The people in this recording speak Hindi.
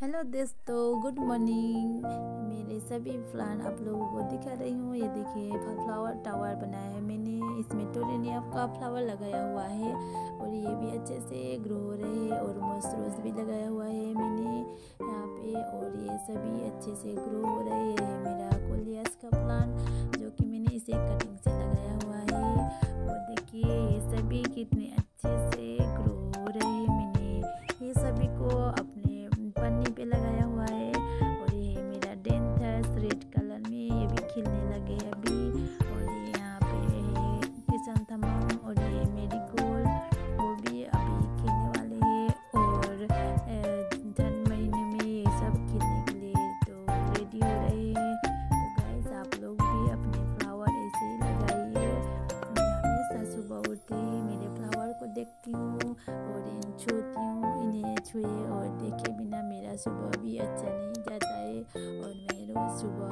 हेलो दोस्तों, गुड मॉर्निंग। मेरे सभी प्लान आप लोगों को दिखा रही हूँ। ये देखिए फ्लावर टावर बनाया है मैंने। इसमें टोरेनिया का फ्लावर लगाया हुआ है और ये भी अच्छे से ग्रो हो रहे हैं और मॉइस्चराइज भी लगाया हुआ है मैंने यहाँ पे और ये सभी अच्छे से ग्रो हो रहे हैं। मेरा कोलियास का प्लांट जो कि मैंने इसे कटिंग से लगाया हुआ है। और देखिए, ये सभी कितने अच्छे से खिलने लगे अभी। और ये यहाँ पे है किचन तमाम और ये मेरी गोल वो भी अभी खिलने वाले हैं। और ठंड महीने में ये सब खिलने के लिए तो रेडी हो रहे हैं। तो गाइस आप लोग भी अपने फ्लावर ऐसे ही लगाइए। हमेशा सुबह उठते ही, मेरे फ्लावर को देखती हूँ और इन छूती हूँ, इन्हें छुए और देखे बिना मेरा सुबह भी अच्छा नहीं जाता है। और मैं रोज़ सुबह